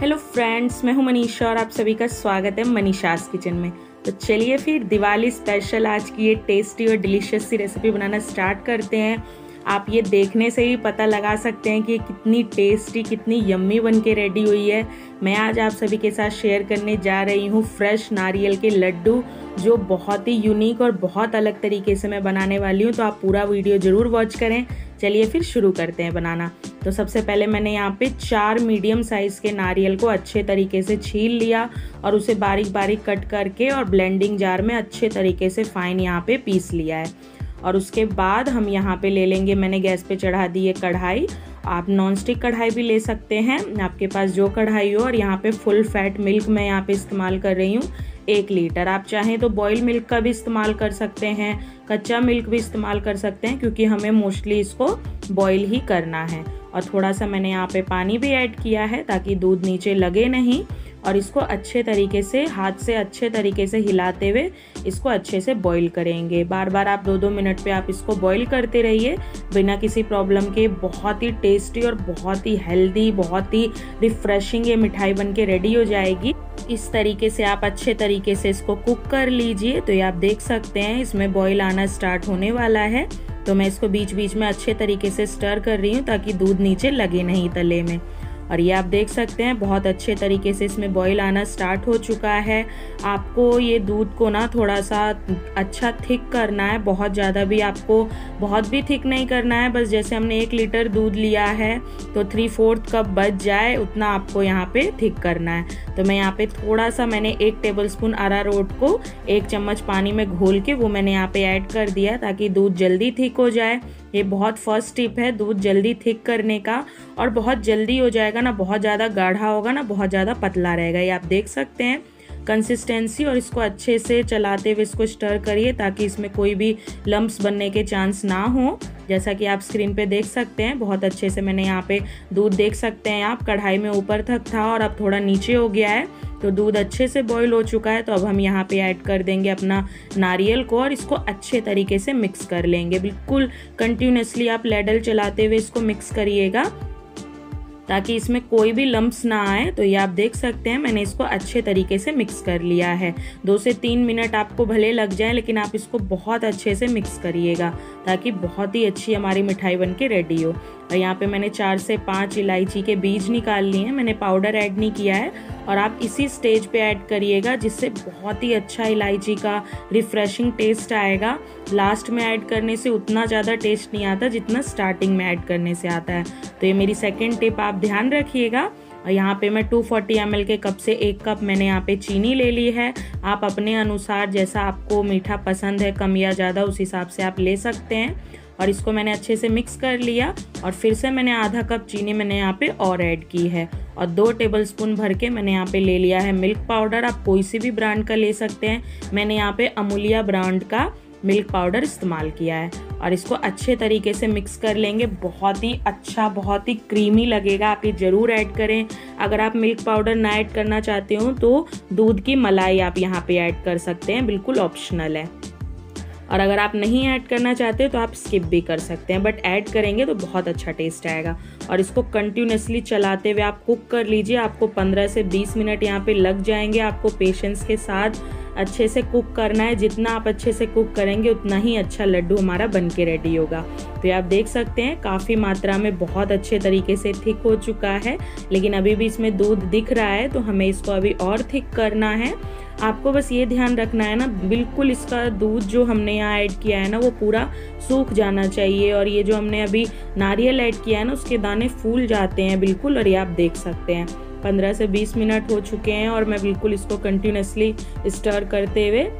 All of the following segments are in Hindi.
हेलो फ्रेंड्स मैं हूँ मनीषा और आप सभी का स्वागत है मनीषास किचन में। तो चलिए फिर दिवाली स्पेशल आज की ये टेस्टी और डिलीशियस सी रेसिपी बनाना स्टार्ट करते हैं। आप ये देखने से ही पता लगा सकते हैं कि कितनी टेस्टी कितनी यम्मी बन के रेडी हुई है। मैं आज आप सभी के साथ शेयर करने जा रही हूँ फ्रेश नारियल के लड्डू, जो बहुत ही यूनिक और बहुत अलग तरीके से मैं बनाने वाली हूँ। तो आप पूरा वीडियो ज़रूर वॉच करें। चलिए फिर शुरू करते हैं बनाना। तो सबसे पहले मैंने यहाँ पे चार मीडियम साइज़ के नारियल को अच्छे तरीके से छील लिया और उसे बारीक बारीक कट करके और ब्लेंडिंग जार में अच्छे तरीके से फाइन यहाँ पे पीस लिया है। और उसके बाद हम यहाँ पे ले लेंगे, मैंने गैस पे चढ़ा दी है कढ़ाई। आप नॉन स्टिक कढ़ाई भी ले सकते हैं। आपके पास जो कढ़ाई हो और यहाँ पे फुल फैट मिल्क मैं यहाँ पे इस्तेमाल कर रही हूँ, एक लीटर। आप चाहें तो बॉयल मिल्क का भी इस्तेमाल कर सकते हैं, कच्चा मिल्क भी इस्तेमाल कर सकते हैं, क्योंकि हमें मोस्टली इसको बॉयल ही करना है। और थोड़ा सा मैंने यहाँ पे पानी भी ऐड किया है ताकि दूध नीचे लगे नहीं। और इसको अच्छे तरीके से, हाथ से अच्छे तरीके से हिलाते हुए इसको अच्छे से बॉईल करेंगे। बार बार आप दो दो मिनट पे आप इसको बॉईल करते रहिए, बिना किसी प्रॉब्लम के। बहुत ही टेस्टी और बहुत ही हेल्दी बहुत ही रिफ्रेशिंग ये मिठाई बन के रेडी हो जाएगी। इस तरीके से आप अच्छे तरीके से इसको कुक कर लीजिए। तो ये आप देख सकते हैं, इसमें बॉईल आना स्टार्ट होने वाला है। तो मैं इसको बीच बीच में अच्छे तरीके से स्टर कर रही हूँ ताकि दूध नीचे लगे नहीं तले में। और ये आप देख सकते हैं, बहुत अच्छे तरीके से इसमें बॉईल आना स्टार्ट हो चुका है। आपको ये दूध को ना थोड़ा सा अच्छा थिक करना है, बहुत ज़्यादा भी आपको बहुत भी थिक नहीं करना है, बस जैसे हमने एक लीटर दूध लिया है तो थ्री फोर्थ कप बच जाए, उतना आपको यहाँ पे थिक करना है। तो मैं यहाँ पे थोड़ा सा मैंने एक टेबल स्पून अरारोट को एक चम्मच पानी में घोल के वो मैंने यहाँ पे ऐड कर दिया ताकि दूध जल्दी थिक हो जाए। ये बहुत फ़र्स्ट टिप है, दूध जल्दी थिक करने का और बहुत जल्दी हो जाएगा ना, बहुत ज़्यादा गाढ़ा होगा ना, बहुत ज़्यादा पतला रहेगा, ये आप देख सकते हैं। कंसिस्टेंसी और इसको अच्छे से चलाते हुए इसको स्टर करिए ताकि इसमें कोई भी लम्ब्स बनने के चांस ना हो। जैसा कि आप स्क्रीन पे देख सकते हैं, बहुत अच्छे से मैंने यहाँ पे दूध देख सकते हैं आप, कढ़ाई में ऊपर तक था और अब थोड़ा नीचे हो गया है। तो दूध अच्छे से बॉईल हो चुका है तो अब हम यहाँ पे ऐड कर देंगे अपना नारियल को और इसको अच्छे तरीके से मिक्स कर लेंगे। बिल्कुल कंटिन्यूसली आप लेडल चलाते हुए इसको मिक्स करिएगा, ताकि इसमें कोई भी लम्ब्स ना आए। तो ये आप देख सकते हैं, मैंने इसको अच्छे तरीके से मिक्स कर लिया है। दो से तीन मिनट आपको भले लग जाए, लेकिन आप इसको बहुत अच्छे से मिक्स करिएगा। ताकि बहुत ही अच्छी हमारी मिठाई बन के रेडी हो। और यहाँ पे मैंने चार से पाँच इलायची के बीज निकाल लिए हैं। मैंने पाउडर ऐड नहीं किया है। और आप इसी स्टेज पे ऐड करिएगा, जिससे बहुत ही अच्छा इलायची का रिफ्रेशिंग टेस्ट आएगा। लास्ट में ऐड करने से उतना ज़्यादा टेस्ट नहीं आता, जितना स्टार्टिंग में ऐड करने से आता है। तो ये मेरी सेकेंड टिप आप ध्यान रखिएगा। यहाँ पे मैं 240 फोर्टी के कप से एक कप मैंने यहाँ पे चीनी ले ली है। आप अपने अनुसार जैसा आपको मीठा पसंद है, कम या ज़्यादा, उस हिसाब से आप ले सकते हैं। और इसको मैंने अच्छे से मिक्स कर लिया और फिर से मैंने आधा कप चीनी मैंने यहाँ पे और ऐड की है। और दो टेबल स्पून भर के मैंने यहाँ पे ले लिया है मिल्क पाउडर आप कोई सी भी ब्रांड का ले सकते हैं। मैंने यहाँ पे अमूलिया ब्रांड का मिल्क पाउडर इस्तेमाल किया है। और इसको अच्छे तरीके से मिक्स कर लेंगे। बहुत ही अच्छा बहुत ही क्रीमी लगेगा। आप ये ज़रूर ऐड करें। अगर आप मिल्क पाउडर ना ऐड करना चाहते हो तो दूध की मलाई आप यहाँ पे ऐड कर सकते हैं। बिल्कुल ऑप्शनल है। और अगर आप नहीं ऐड करना चाहते तो आप स्किप भी कर सकते हैं। बट ऐड करेंगे तो बहुत अच्छा टेस्ट आएगा। और इसको कंटिन्यूसली चलाते हुए आप कुक कर लीजिए। आपको 15 से 20 मिनट यहाँ पे लग जाएँगे आपको पेशेंस के साथ। अच्छे से कुक करना है। जितना आप अच्छे से कुक करेंगे, उतना ही अच्छा लड्डू हमारा बन के रेडी होगा। तो ये आप देख सकते हैं, काफ़ी मात्रा में बहुत अच्छे तरीके से थिक हो चुका है। लेकिन अभी भी इसमें दूध दिख रहा है तो हमें इसको अभी और थिक करना है। आपको बस ये ध्यान रखना है ना, बिल्कुल इसका दूध जो हमने यहाँ ऐड किया है ना, वो पूरा सूख जाना चाहिए। और ये जो हमने अभी नारियल ऐड किया है ना, उसके दाने फूल जाते हैं, बिल्कुल, और ये आप देख सकते हैं। पंद्रह से बीस मिनट हो चुके हैं और मैं बिल्कुल इसको कंटिन्यूसली स्टर करते हुए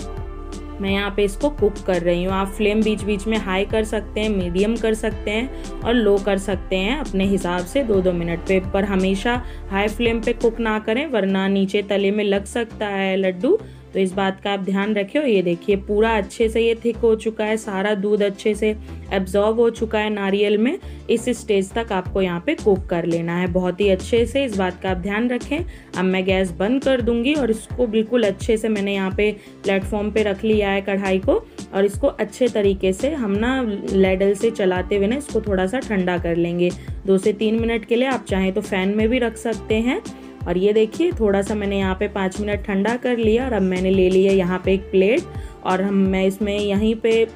मैं यहाँ पे इसको कुक कर रही हूँ। आप फ्लेम बीच बीच में हाई कर सकते हैं मीडियम कर सकते हैं और लो कर सकते हैं। अपने हिसाब से दो दो मिनट पे, पर हमेशा हाई फ्लेम पे कुक ना करें, वरना नीचे तले में लग सकता है लड्डू। तो इस बात का आप ध्यान रखें ये देखिए, पूरा अच्छे से ये थिक हो चुका है, सारा दूध अच्छे से एब्जॉर्ब हो चुका है नारियल में, इस स्टेज तक आपको यहाँ पे कुक कर लेना है। बहुत ही अच्छे से इस बात का आप ध्यान रखें। अब मैं गैस बंद कर दूँगी और इसको बिल्कुल अच्छे से मैंने यहाँ पे प्लेटफॉर्म पे रख लिया है कढ़ाई को और इसको अच्छे तरीके से हम ना लेडल से चलाते हुए ना इसको थोड़ा सा ठंडा कर लेंगे। दो से तीन मिनट के लिए आप चाहें तो फ़ैन में भी रख सकते हैं। और ये देखिए, थोड़ा सा मैंने यहाँ पे पाँच मिनट ठंडा कर लिया और अब मैंने ले लिया यहाँ पे एक प्लेट। और हम, मैं इसमें यहीं पे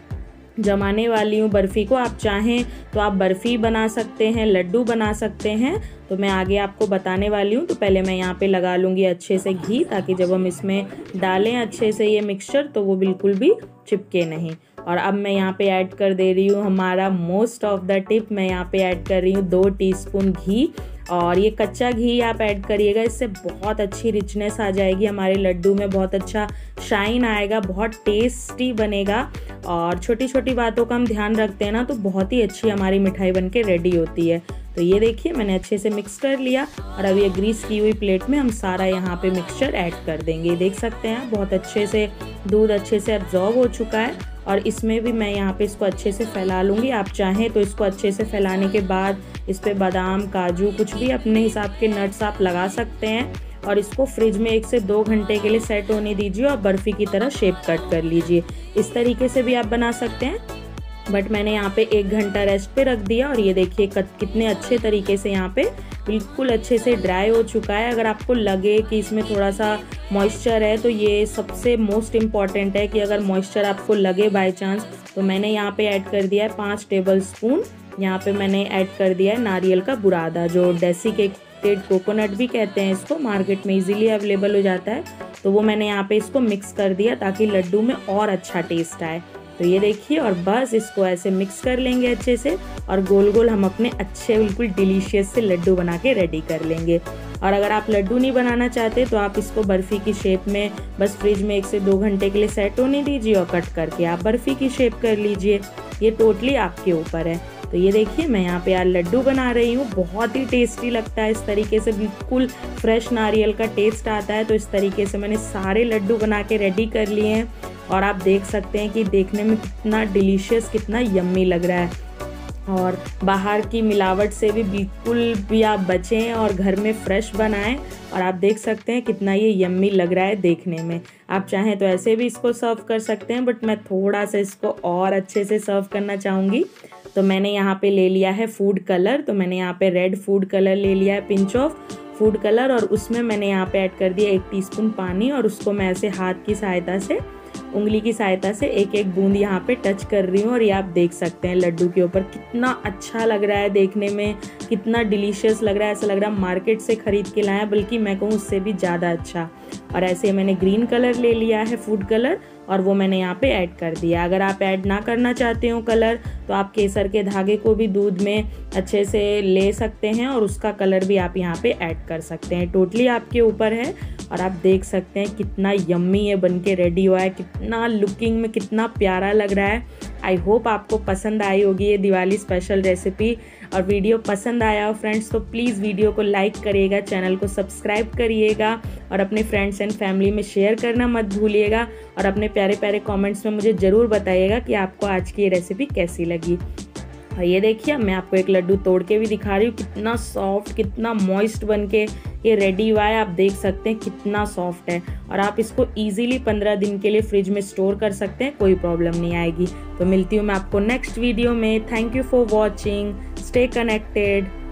जमाने वाली हूँ बर्फ़ी को। आप चाहें तो आप बर्फ़ी बना सकते हैं, लड्डू बना सकते हैं। तो मैं आगे आपको बताने वाली हूँ। तो पहले मैं यहाँ पे लगा लूँगी अच्छे से घी, ताकि जब हम इसमें डालें अच्छे से ये मिक्सचर तो वो बिल्कुल भी चिपके नहीं। और अब मैं यहाँ पे ऐड कर दे रही हूँ हमारा मोस्ट ऑफ़ द टिप मैं यहाँ पे ऐड कर रही हूँ दो टीस्पून घी। और ये कच्चा घी आप ऐड करिएगा, इससे बहुत अच्छी रिचनेस आ जाएगी हमारे लड्डू में, बहुत अच्छा शाइन आएगा, बहुत टेस्टी बनेगा। और छोटी छोटी बातों का हम ध्यान रखते हैं ना तो बहुत ही अच्छी हमारी मिठाई बन के रेडी होती है। तो ये देखिए, मैंने अच्छे से मिक्स कर लिया और अब ये ग्रीस की हुई प्लेट में हम सारा यहाँ पे मिक्सचर ऐड कर देंगे। देख सकते हैं बहुत अच्छे से, दूध अच्छे से अब्जॉर्व हो चुका है। और इसमें भी मैं यहाँ पे इसको अच्छे से फैला लूँगी। आप चाहें तो इसको अच्छे से फैलाने के बाद इस पर बादाम, काजू कुछ भी अपने हिसाब के नट्स आप लगा सकते हैं और इसको फ्रिज में एक से दो घंटे के लिए सेट होने दीजिए और बर्फ़ी की तरह शेप कट कर लीजिए। इस तरीके से भी आप बना सकते हैं। बट मैंने यहाँ पे एक घंटा रेस्ट पे रख दिया और ये देखिए कितने अच्छे तरीके से यहाँ पे बिल्कुल अच्छे से ड्राई हो चुका है। अगर आपको लगे कि इसमें थोड़ा सा मॉइस्चर है तो ये सबसे मोस्ट इंपॉर्टेंट है कि अगर मॉइस्चर आपको लगे बाय चांस तो मैंने यहाँ पे ऐड कर दिया है पाँच टेबल स्पून यहाँ पे मैंने ऐड कर दिया है नारियल का बुरादा, जो डेसी डेसिकेटेड कोकोनट भी कहते हैं इसको मार्केट में इजीली अवेलेबल हो जाता है। तो वो मैंने यहाँ पे इसको मिक्स कर दिया ताकि लड्डू में और अच्छा टेस्ट आए। तो ये देखिए, और बस इसको ऐसे मिक्स कर लेंगे अच्छे से, और गोल गोल हम अपने अच्छे बिल्कुल डिलीशियस से लड्डू बना के रेडी कर लेंगे। और अगर आप लड्डू नहीं बनाना चाहते तो आप इसको बर्फ़ी की शेप में, बस फ्रिज में एक से दो घंटे के लिए सेट होने दीजिए और कट करके आप बर्फ़ी की शेप कर लीजिए। ये टोटली आपके ऊपर है। तो ये देखिए, मैं यहाँ पे यार लड्डू बना रही हूँ। बहुत ही टेस्टी लगता है। इस तरीके से बिल्कुल फ्रेश नारियल का टेस्ट आता है। तो इस तरीके से मैंने सारे लड्डू बना के रेडी कर लिए हैं। और आप देख सकते हैं कि देखने में कितना डिलीशियस कितना यम्मी लग रहा है। और बाहर की मिलावट से भी बिल्कुल भी आप बचें और घर में फ्रेश बनाएँ और आप देख सकते हैं कितना ये यम्मी लग रहा है देखने में। आप चाहें तो ऐसे भी इसको सर्व कर सकते हैं बट मैं थोड़ा सा इसको और अच्छे से सर्व करना चाहूँगी। तो मैंने यहाँ पे ले लिया है फ़ूड कलर तो मैंने यहाँ पे रेड फ़ूड कलर ले लिया है पिंच ऑफ़ फ़ूड कलर और उसमें मैंने यहाँ पे ऐड कर दिया एक टीस्पून पानी और उसको मैं ऐसे हाथ की सहायता से उंगली की सहायता से एक एक बूंद यहाँ पे टच कर रही हूँ और ये आप देख सकते हैं लड्डू के ऊपर कितना अच्छा लग रहा है देखने में, कितना डिलीशियस लग रहा है, ऐसा लग रहा है मार्केट से खरीद के लाया, बल्कि मैं कहूँ उससे भी ज़्यादा अच्छा। और ऐसे मैंने ग्रीन कलर ले लिया है फ़ूड कलर और वो मैंने यहाँ पे ऐड कर दिया। अगर आप ऐड ना करना चाहते हो कलर तो आप केसर के धागे को भी दूध में अच्छे से ले सकते हैं और उसका कलर भी आप यहाँ पे ऐड कर सकते हैं। टोटली आपके ऊपर है। और आप देख सकते हैं कितना यम्मी ये बन के रेडी हुआ है, कितना लुकिंग में कितना प्यारा लग रहा है। आई होप आपको पसंद आई होगी ये दिवाली स्पेशल रेसिपी और वीडियो पसंद आया हो फ्रेंड्स तो प्लीज़ वीडियो को लाइक करिएगा चैनल को सब्सक्राइब करिएगा। और अपने फ्रेंड्स एंड फैमिली में शेयर करना मत भूलिएगा। और अपने प्यारे प्यारे कमेंट्स में मुझे ज़रूर बताइएगा कि आपको आज की ये रेसिपी कैसी लगी। और ये देखिए, मैं आपको एक लड्डू तोड़ के भी दिखा रही हूँ। कितना सॉफ्ट कितना मॉइस्ट बन के ये रेडी हुआ है। आप देख सकते हैं कितना सॉफ्ट है। और आप इसको इजीली पंद्रह दिन के लिए फ्रिज में स्टोर कर सकते हैं। कोई प्रॉब्लम नहीं आएगी। तो मिलती हूँ मैं आपको नेक्स्ट वीडियो में। Thank you for watching stay connected